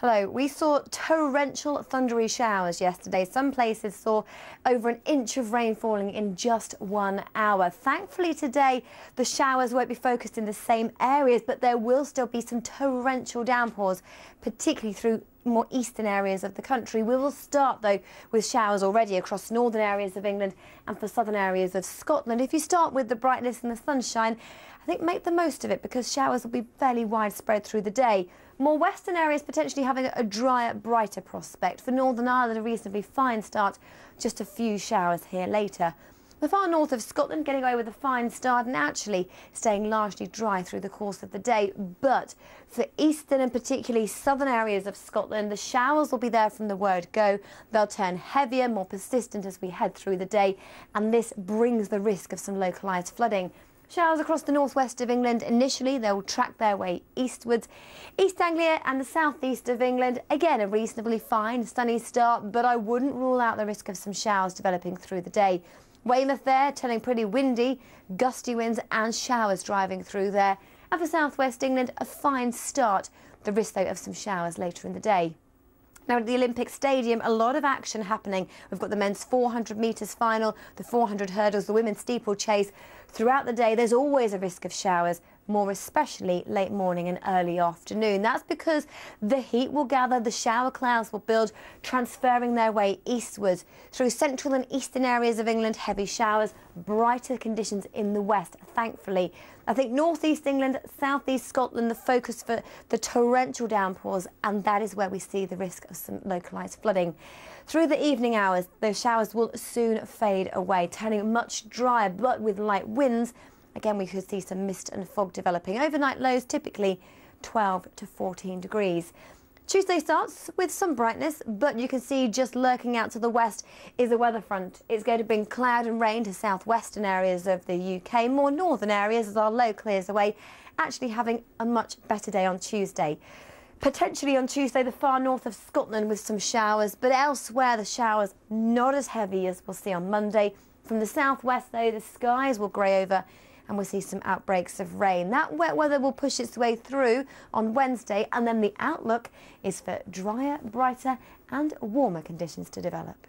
Hello. We saw torrential thundery showers yesterday. Some places saw over an inch of rain falling in just one hour. Thankfully today the showers won't be focused in the same areas but there will still be some torrential downpours particularly through more eastern areas of the country. We will start though with showers already across northern areas of England and for southern areas of Scotland. If you start with the brightness and the sunshine I think make the most of it because showers will be fairly widespread through the day. More western areas potentially having a drier, brighter prospect. For Northern Ireland, a reasonably fine start, just a few showers here later. The far north of Scotland getting away with a fine start and actually staying largely dry through the course of the day. But for eastern and particularly southern areas of Scotland, the showers will be there from the word go. They'll turn heavier, more persistent as we head through the day, and this brings the risk of some localised flooding. Showers across the northwest of England. Initially, they'll track their way eastwards. East Anglia and the southeast of England, again, a reasonably fine, sunny start, but I wouldn't rule out the risk of some showers developing through the day. Weymouth there, turning pretty windy, gusty winds and showers driving through there. And for southwest England, a fine start. The risk, though, of some showers later in the day. Now at the Olympic Stadium, a lot of action happening. We've got the men's 400 metres final, the 400 hurdles, the women's steeplechase. Throughout the day, there's always a risk of showers, more especially late morning and early afternoon. That's because the heat will gather, the shower clouds will build, transferring their way eastwards. Through central and eastern areas of England, heavy showers, brighter conditions in the west, thankfully. I think northeast England, southeast Scotland, the focus for the torrential downpours, and that is where we see the risk of some localised flooding. Through the evening hours, those showers will soon fade away, turning much drier, but with light winds Again, we could see some mist and fog developing. Overnight lows typically 12 to 14 degrees. Tuesday starts with some brightness, but you can see just lurking out to the west is a weather front. It's going to bring cloud and rain to southwestern areas of the UK, more northern areas as our low clears away, actually having a much better day on Tuesday. Potentially on Tuesday, the far north of Scotland with some showers, but elsewhere the showers not as heavy as we'll see on Monday. From the southwest, though, the skies will grey over and we'll see some outbreaks of rain. That wet weather will push its way through on Wednesday and then the outlook is for drier, brighter and warmer conditions to develop.